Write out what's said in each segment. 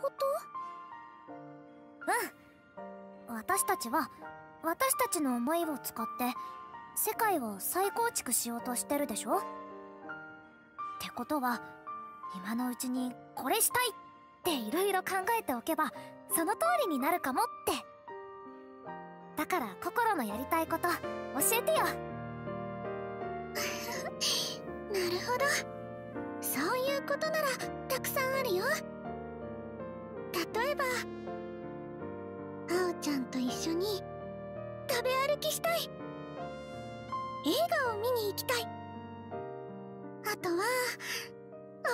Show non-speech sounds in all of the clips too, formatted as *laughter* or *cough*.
こと？うん。私たちは私たちの思いを使って世界を再構築しようとしてるでしょ？ってことは今のうちにこれしたいっていろいろ考えておけばその通りになるかもって。だから心のやりたいこと教えてよ。*laughs* なるほど。そういうことならたくさんあるよ。ばあおちゃんと一緒に食べ歩きしたい。映画を見に行きたい。あとは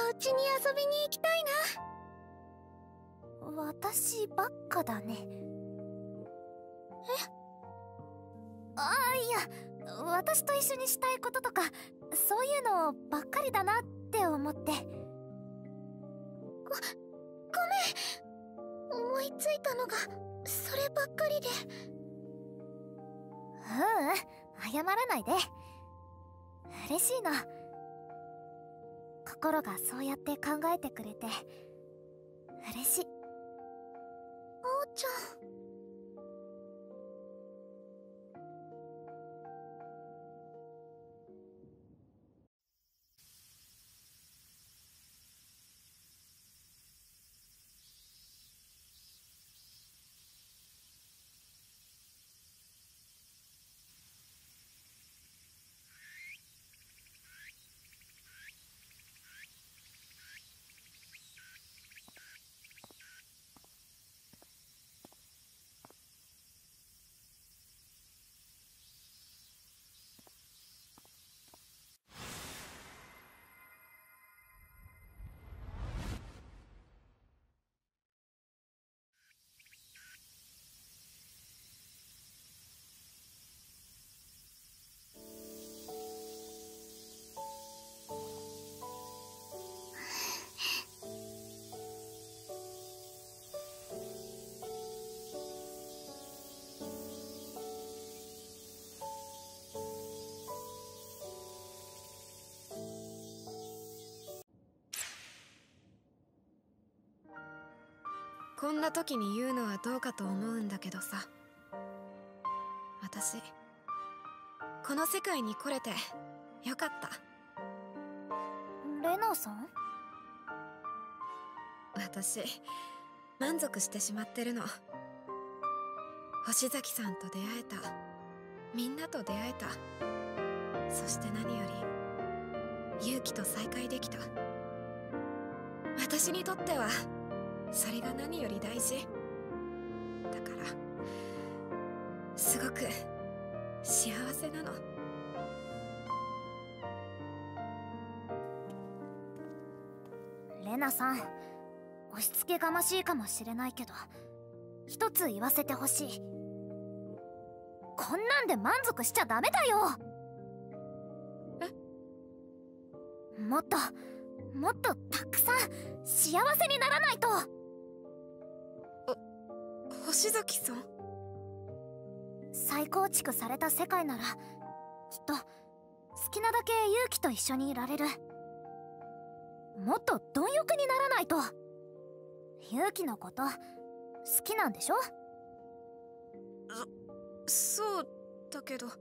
お家に遊びに行きたいな。私ばっかだね。え？ああいや私と一緒にしたいこととかそういうのばっかりだなって思って。ごごめん。思いついたのがそればっかりで。ううん謝らないで。嬉しいの心がそうやって考えてくれて嬉しい。あおちゃんこんな時に言うのはどうかと思うんだけどさ。私この世界に来れてよかった。レナさん？私満足してしまってるの。星崎さんと出会えた。みんなと出会えた。そして何より勇気と再会できた。私にとってはそれが何より大事。だからすごく幸せなの。レナさん押し付けがましいかもしれないけど一つ言わせてほしい。こんなんで満足しちゃダメだよ。もっともっとたくさん幸せにならないと星崎さん？再構築された世界ならきっと好きなだけ勇気と一緒にいられる。もっと貪欲にならないと。勇気のこと好きなんでしょ？そそうだけど。そっ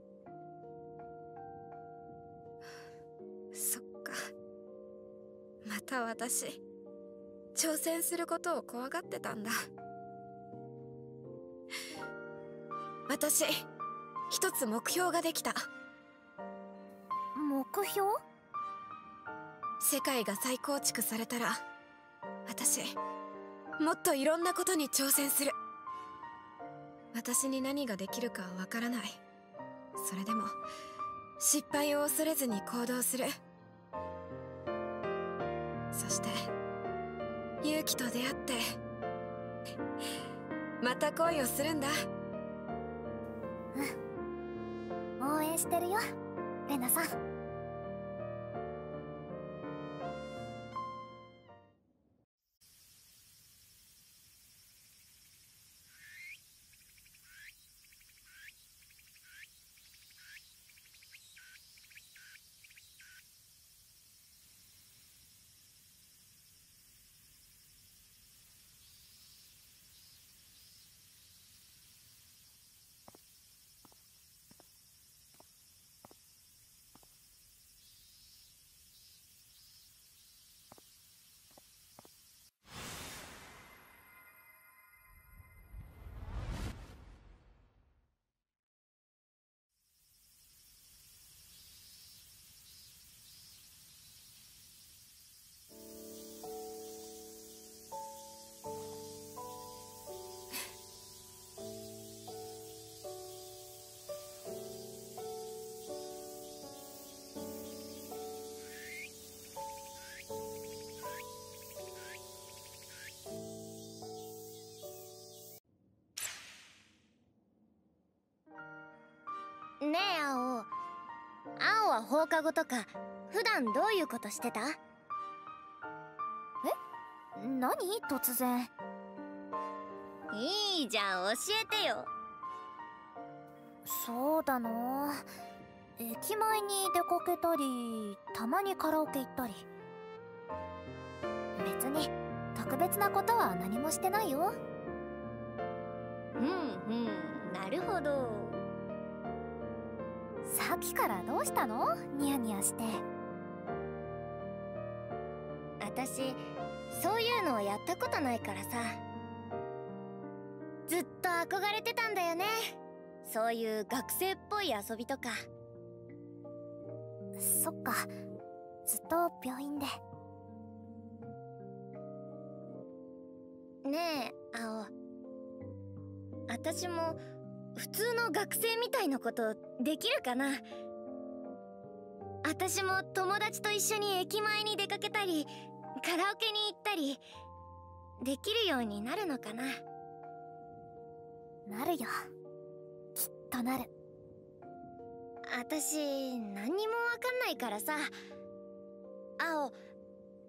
か。また私挑戦することを怖がってたんだ *laughs* 私一つ目標ができた。目標？世界が再構築されたら私もっといろんなことに挑戦する。私に何ができるかはわからない。それでも失敗を恐れずに行動する。そして勇気と出会ってまた恋をするんだ。うん。応援してるよレナさん。ねえ青。青は放課後とか普段どういうことしてた？え？何？突然。いいじゃん教えてよ。そうだな駅前に出かけたりたまにカラオケ行ったり。別に特別なことは何もしてないよ。うんうんなるほど。きからどうしたの？ニヤニヤして。私そういうのをやったことないからさ。ずっと憧れてたんだよね。そういう学生っぽい遊びとか。そっか。ずっと病院で。ねえ青私も普通の学生みたいなことできるかな？私も友達と一緒に駅前に出かけたりカラオケに行ったりできるようになるのかな？なるよ。きっとなる。私何にもわかんないからさ。青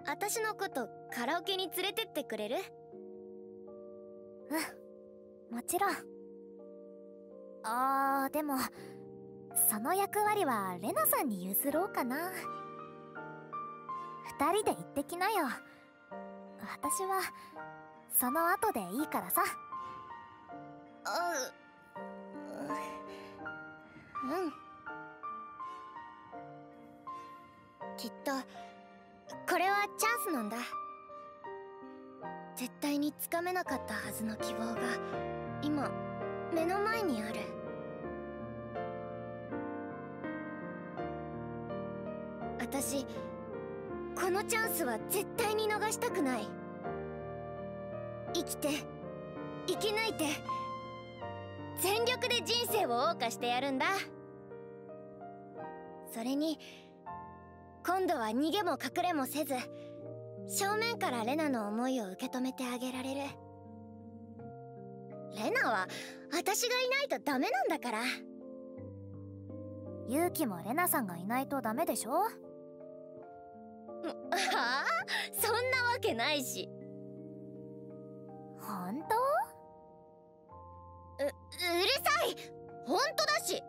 私のことカラオケに連れてってくれる？うん。もちろんあーでもその役割はレナさんに譲ろうかな。二人で行ってきなよ。私はその後でいいからさ。あうん。きっとこれはチャンスなんだ。絶対につかめなかったはずの希望が今目の前にある。私このチャンスは絶対に逃したくない。生きて生き抜いて全力で人生を謳歌してやるんだ。それに今度は逃げも隠れもせず正面からレナの思いを受け止めてあげられる。レナは私がいないとダメなんだから。勇気もレナさんがいないとダメでしょ？はあそんなわけないし。本ううるさい。本当だし。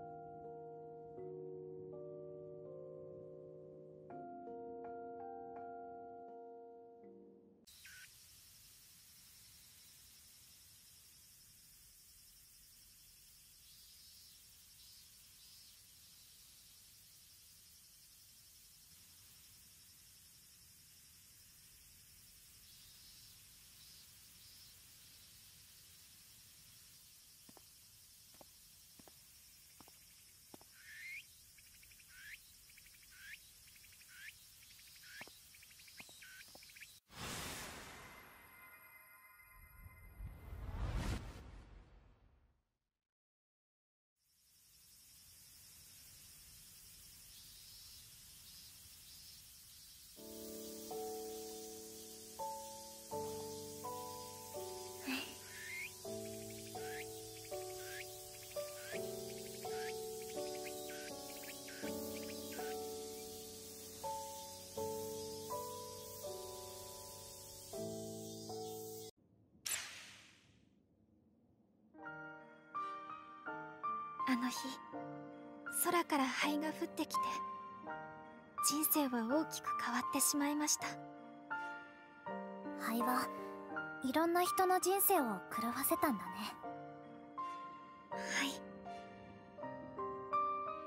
あの日空から灰が降ってきて人生は大きく変わってしまいました。灰はいろんな人の人生を狂わせたんだね。はい。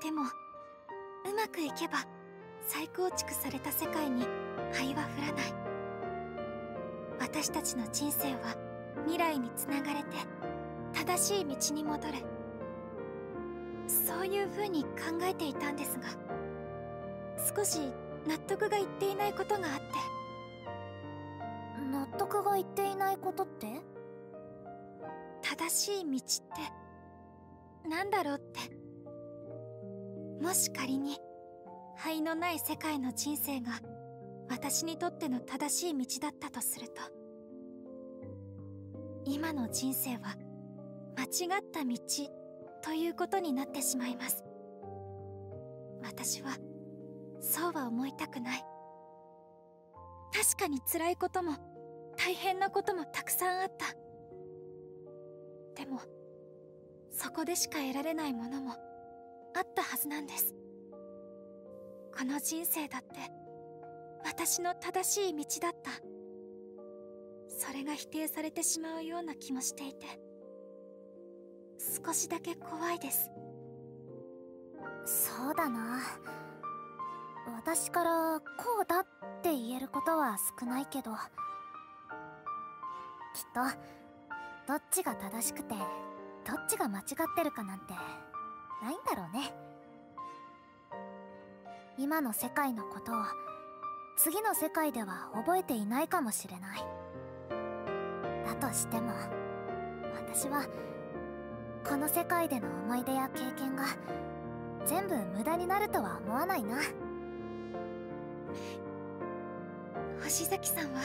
でもうまくいけば再構築された世界に灰は降らない。私たちの人生は未来につながれて正しい道に戻るそういう風に考えていたんですが少し納得がいっていないことがあって。納得がいっていないことって？正しい道ってなんだろうって。もし仮に灰のない世界の人生が私にとっての正しい道だったとすると今の人生は間違った道ということになってしまいます。私はそうは思いたくない。確かに辛いことも大変なこともたくさんあった。でもそこでしか得られないものもあったはずなんです。この人生だって私の正しい道だった。それが否定されてしまうような気もしていて。少しだけ怖いです。そうだな。私からこうだって言えることは少ないけど。きっとどっちが正しくてどっちが間違ってるかなんてないんだろうね。今の世界のことを次の世界では覚えていないかもしれない。だとしても私はこの世界での思い出や経験が全部無駄になるとは思わないな。星崎さんは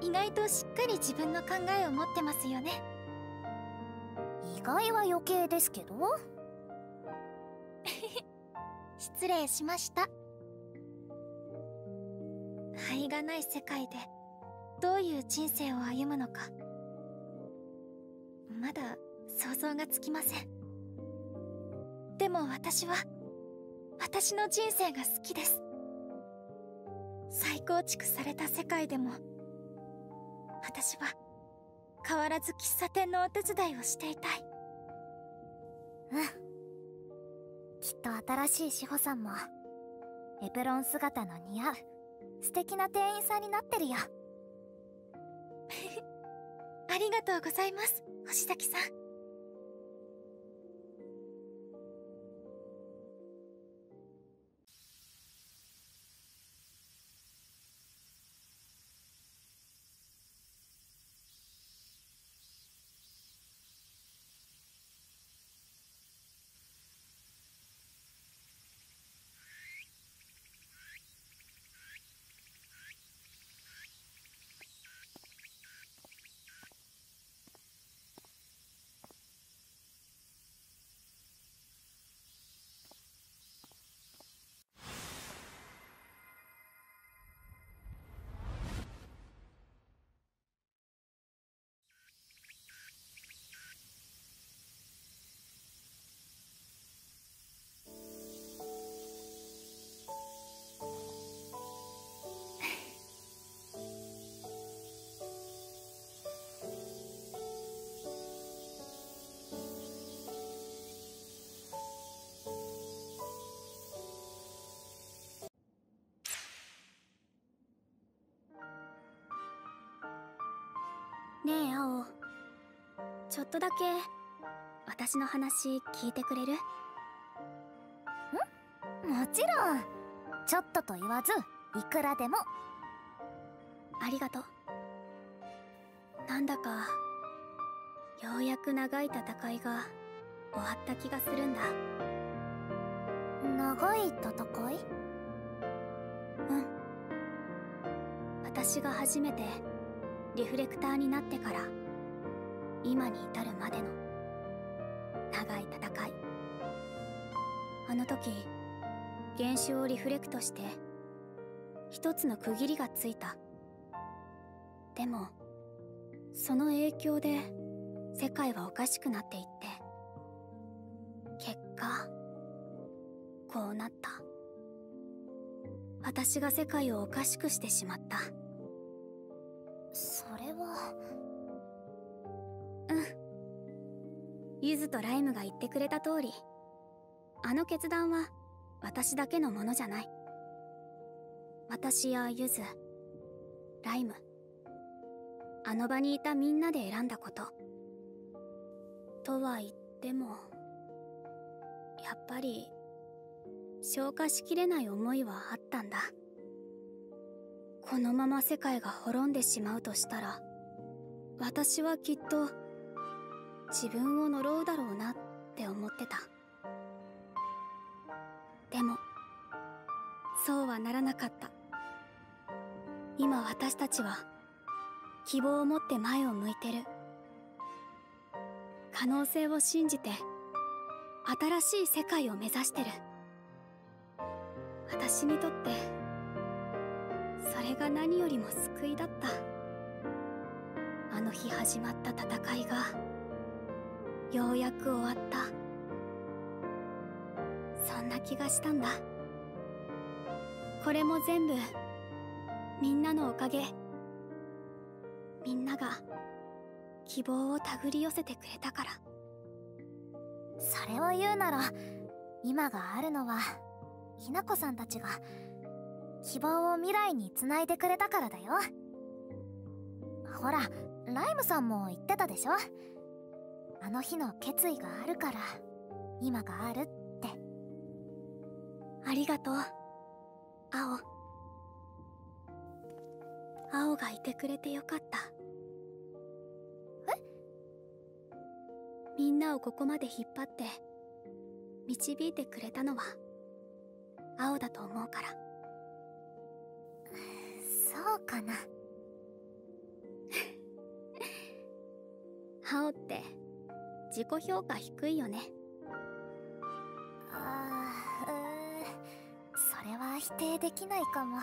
意外としっかり自分の考えを持ってますよね。意外は余計ですけど。*laughs* 失礼しました。灰がない世界でどういう人生を歩むのか。まだ想像がつきません。でも私は私の人生が好きです。再構築された世界でも私は変わらず喫茶店のお手伝いをしていたい。うん。きっと新しい志保さんもエプロン姿の似合う素敵な店員さんになってるよ。*laughs* ありがとうございます星崎さんねえ青。ちょっとだけ私の話聞いてくれる？ん？もちろん。ちょっとと言わずいくらでも。ありがとう。なんだかようやく長い戦いが終わった気がするんだ。長い戦い？うん。私が初めてリフレクターになってから今に至るまでの長い戦い。あの時原種をリフレクトして一つの区切りがついた。でもその影響で世界はおかしくなっていって結果こうなった。私が世界をおかしくしてしまった。れは。うん。ゆずとライムが言ってくれた通りあの決断は私だけのものじゃない。私やゆずライムあの場にいたみんなで選んだこと。とは言ってもやっぱり消化しきれない思いはあったんだ。このまま世界が滅んでしまうとしたら私はきっと自分を呪うだろうなって思ってた。でもそうはならなかった。今私たちは希望を持って前を向いてる。可能性を信じて新しい世界を目指してる。私にとってれが何よりも救いだった。あの日始まった戦いがようやく終わった。そんな気がしたんだ。これも全部みんなのおかげ。みんなが希望を手繰り寄せてくれたから。それを言うなら今があるのはひなこさんたちが希望を未来につないでくれたからだよ。ほらライムさんも言ってたでしょ？あの日の決意があるから今があるって。ありがとう。青。青がいてくれてよかった。え？みんなをここまで引っ張って導いてくれたのは青だと思うから。そうかな。*laughs* 青って自己評価低いよね。あーうーそれは否定できないかも。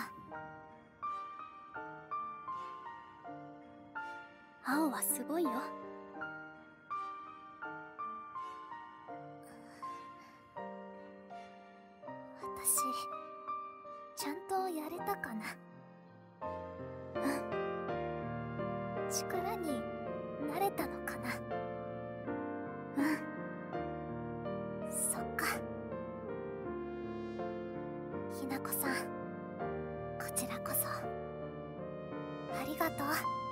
青はすごいよひなこさん。こちらこそ。ありがとう。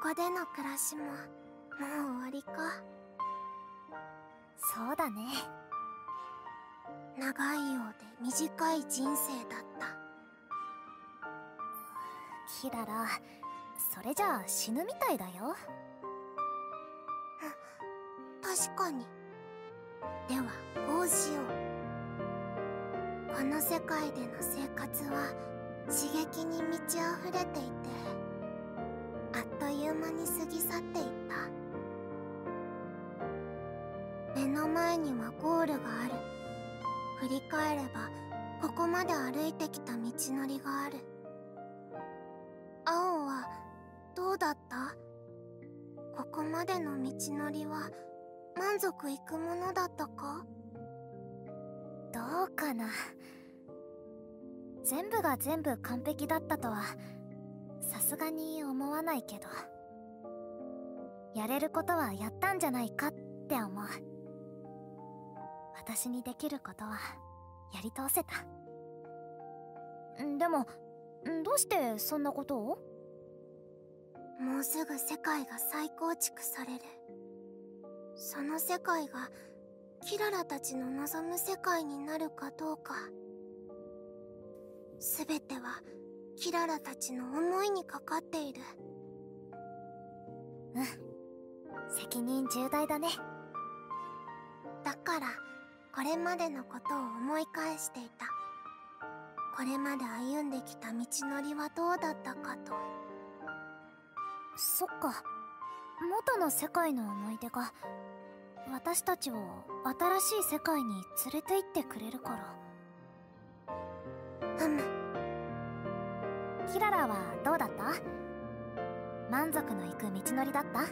ここでの暮らしももう終わりか。そうだね。長いようで短い人生だった。キララそれじゃあ死ぬみたいだよ。確かに。ではこうしよう。この世界での生活は刺激に満ち溢れていて。に過ぎ去っていった。目の前にはゴールがある。振り返ればここまで歩いてきた道のりがある。青はどうだった？ここまでの道のりは満足いくものだったか？どうかな。全部が全部完璧だったとはさすがに思わないけど。やれることはやったんじゃないかって思う。私にできることはやり通せた。んでもんどうしてそんなことを？もうすぐ世界が再構築される。その世界がキララたちの望む世界になるかどうか。全てはキララたちの思いにかかっている。うん責任重大だね。だからこれまでのことを思い返していた。これまで歩んできた道のりはどうだったかと。そっか。元の世界の思い出が。私たちを新しい世界に連れて行ってくれるから。うむキララはどうだった？満足のいく道のりだった？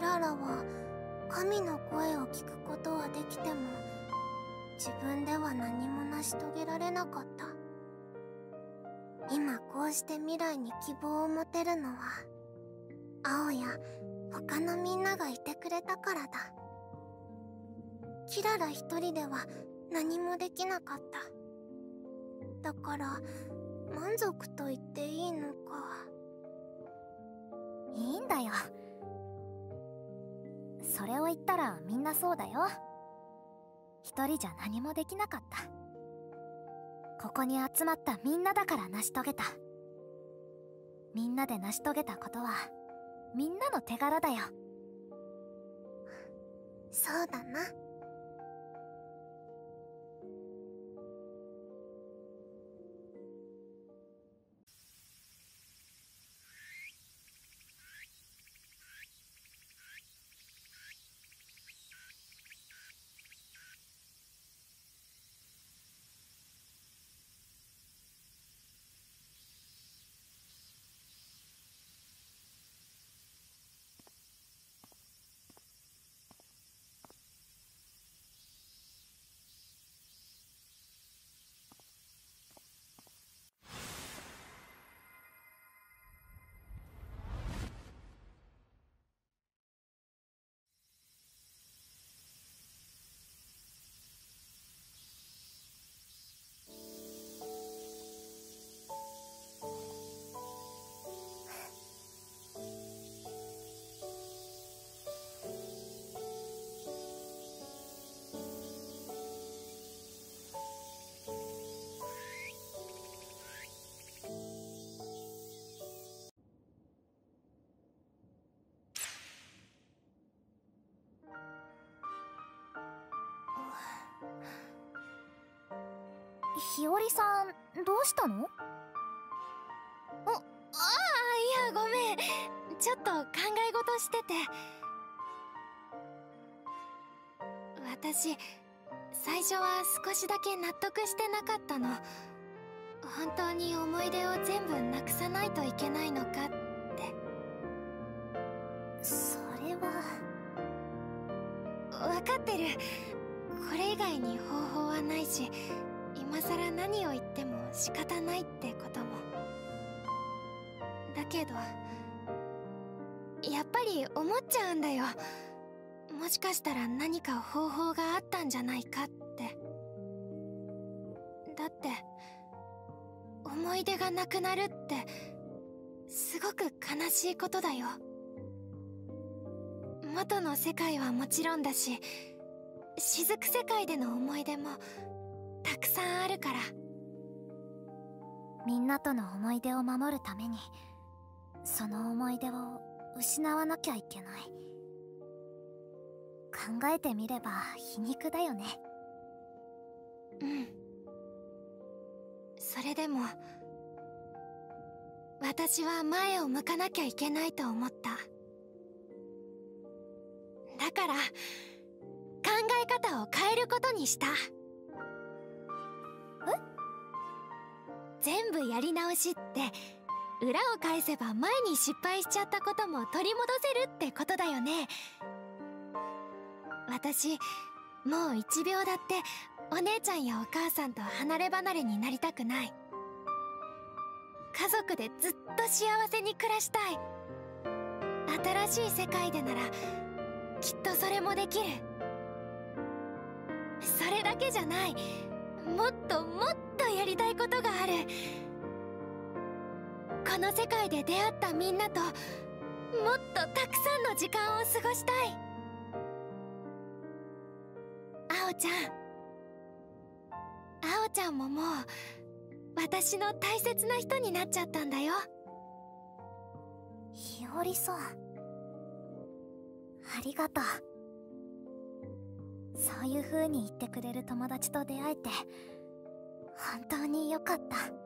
ララは神の声を聞くことはできても自分では何も成し遂げられなかった。今こうして未来に希望を持てるのは青や他のみんながいてくれたからだ。キララ一人では何もできなかった。だから満足と言っていいのか。いいんだよ。それを言ったらみんなそうだよ。一人じゃ何もできなかった。ここに集まったみんなだから成し遂げた。みんなで成し遂げたことはみんなの手柄だよ。そうだな。日和さんどうしたの？ああいやごめん。ちょっと考え事してて。私最初は少しだけ納得してなかったの。本当に思い出を全部なくさないといけないのかって。それは。分かってる。これ以外に方法はないし今さら何を言っても仕方ないってことも。だけどやっぱり思っちゃうんだよ。もしかしたら何か方法があったんじゃないかって。だって思い出がなくなるってすごく悲しいことだよ。元の世界はもちろんだし雫世界での思い出もたくさんあるから。みんなとの思い出を守るためにその思い出を失わなきゃいけない。考えてみれば皮肉だよね。うん。それでも私は前を向かなきゃいけないと思った。だから考え方を変えることにした。全部やり直しって裏を返せば前に失敗しちゃったことも取り戻せるってことだよね。私もう1秒だってお姉ちゃんやお母さんと離れ離れになりたくない。家族でずっと幸せに暮らしたい。新しい世界でならきっとそれもできる。それだけじゃない。もっともっとやりたいことがある。この世界で出会ったみんなともっとたくさんの時間を過ごしたい。あおちゃん。あおちゃんももう私の大切な人になっちゃったんだよ。日和さん。ありがとう。そういう風に言ってくれる友達と出会えて本当に良かった。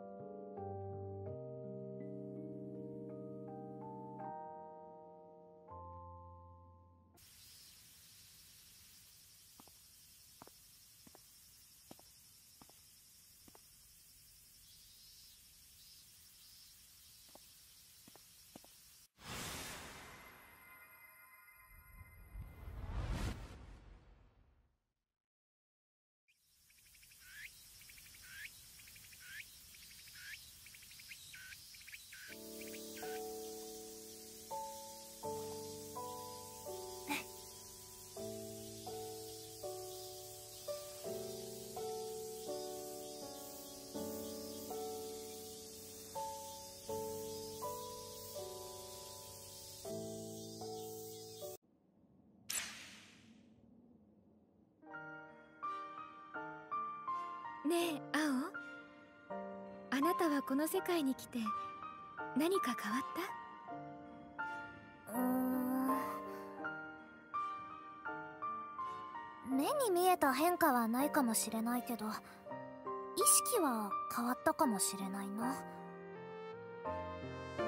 ねえ青？あなたはこの世界に来て何か変わった？うーん。目に見えた変化はないかもしれないけど意識は変わったかもしれないな。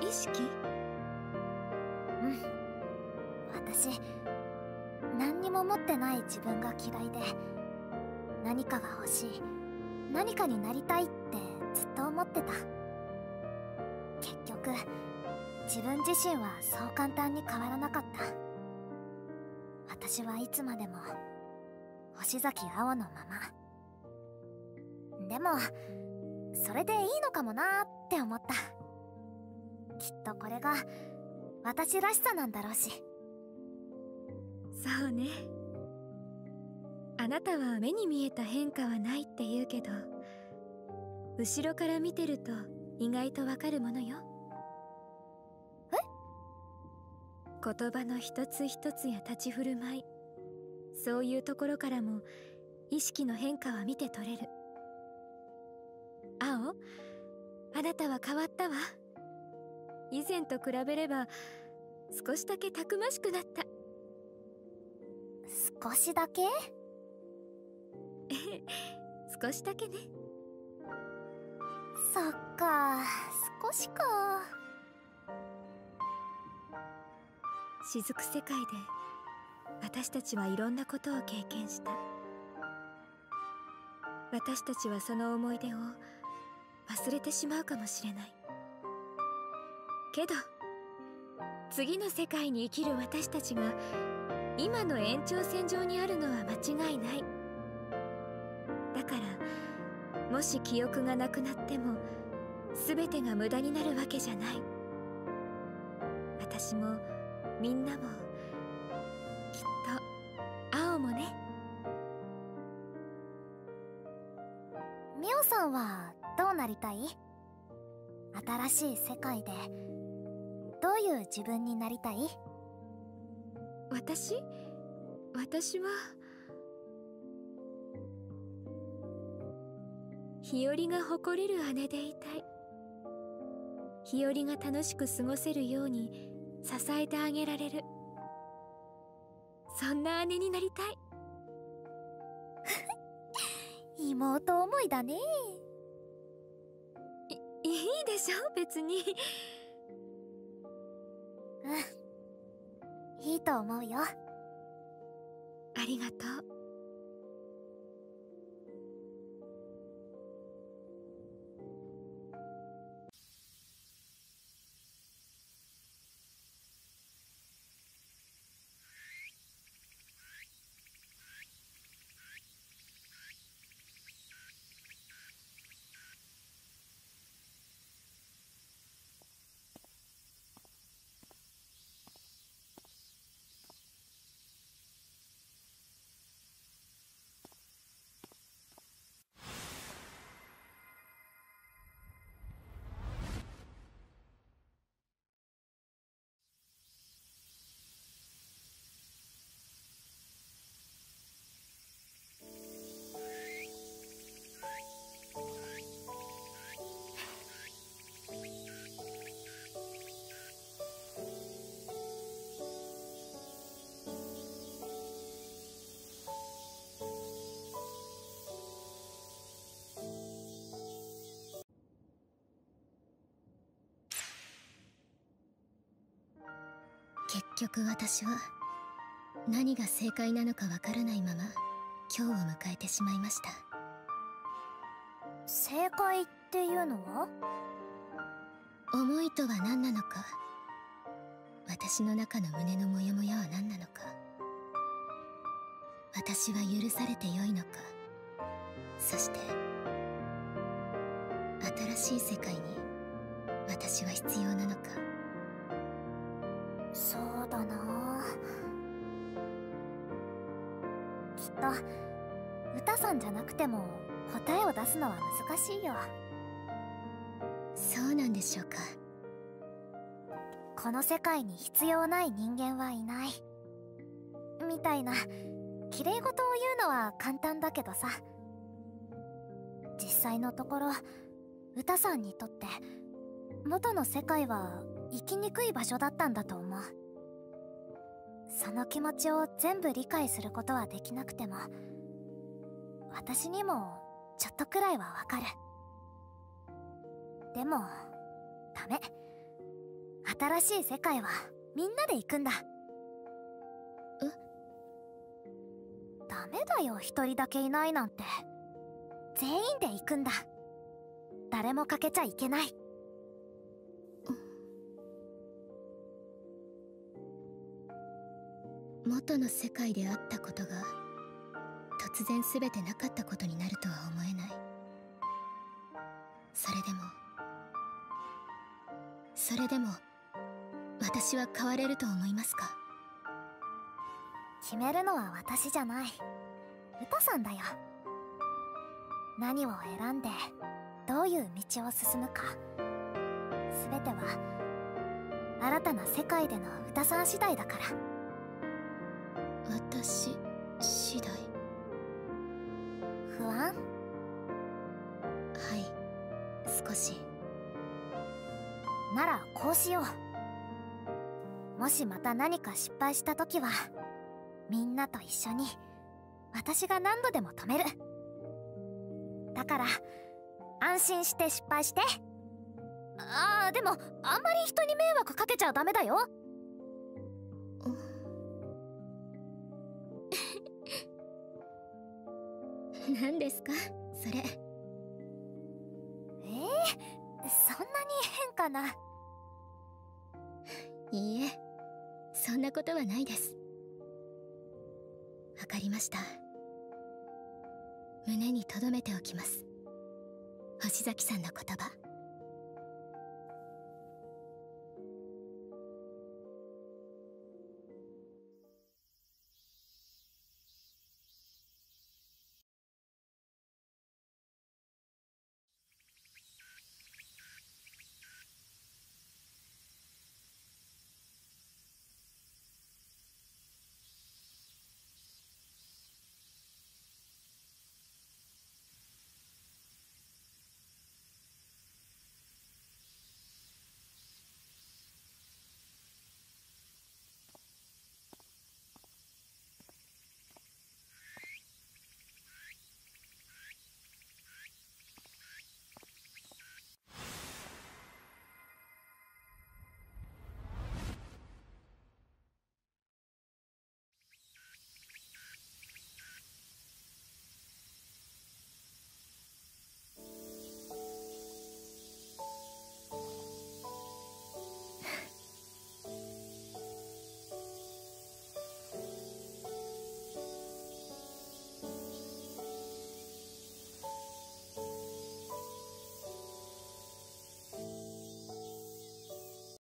意識？うん。私何にも持ってない自分が嫌いで何かが欲しい何かになりたいってずっと思ってた。結局自分自身はそう簡単に変わらなかった。私はいつまでも星崎青のまま。でもそれでいいのかもなって思った。きっとこれが私らしさなんだろうし。そうね。あなたは目に見えた変化はないって言うけど後ろから見てると意外とわかるものよ。え？言葉の一つ一つや立ち振る舞いそういうところからも意識の変化は見て取れる。青？あなたは変わったわ。以前と比べれば少しだけたくましくなった。少しだけ？*laughs* 少しだけね。そっか少しか。雫世界で私たちはいろんなことを経験した。私たちはその思い出を忘れてしまうかもしれない。けど次の世界に生きる私たちが今の延長線上にあるのは間違いない。だからもし記憶がなくなっても全てが無駄になるわけじゃない。私もみんなもきっと青もね。ミオさんはどうなりたい？新しい世界でどういう自分になりたい？私？私は日和が誇れる姉でいたい。日和が楽しく過ごせるように支えてあげられる。そんな姉になりたい。*laughs* 妹思いだね。いいいでしょ？別に。うん。いいと思うよ。ありがとう局私は何が正解なのかわからないまま今日を迎えてしまいました。正解っていうのは？思いとは何なのか。私の中の胸のモヤモヤは何なのか。私は許されてよいのか。そして新しい世界に私は必要なのか。そうさんじゃなくても答えを出すのは難しいよ。そうなんでしょうか。この世界に必要ない人間はいない。みたいな綺麗事を言うのは簡単だけどさ。実際のところ歌さんにとって元の世界は生きにくい場所だったんだと思う。その気持ちを全部理解することはできなくても私にもちょっとくらいはわかる。でもダメ。新しい世界はみんなで行くんだ。え？ダメだよ一人だけいないなんて。全員で行くんだ。誰も欠けちゃいけない。元の世界であったことが突然全てなかったことになるとは思えない。それでもそれでも私は変われると思いますか？決めるのは私じゃない。歌さんだよ。何を選んでどういう道を進むか。全ては新たな世界での歌さん次第だから。私次第不安？はい。少し。ならこうしよう。もしまた何か失敗した時はみんなと一緒に私が何度でも止める。だから安心して失敗して。あーでもあんまり人に迷惑かけちゃダメだよ。何ですか？それ。えー、そんなに変かな？いいいえ。そんなことはないです。わかりました。胸に留めておきます。星崎さんの言葉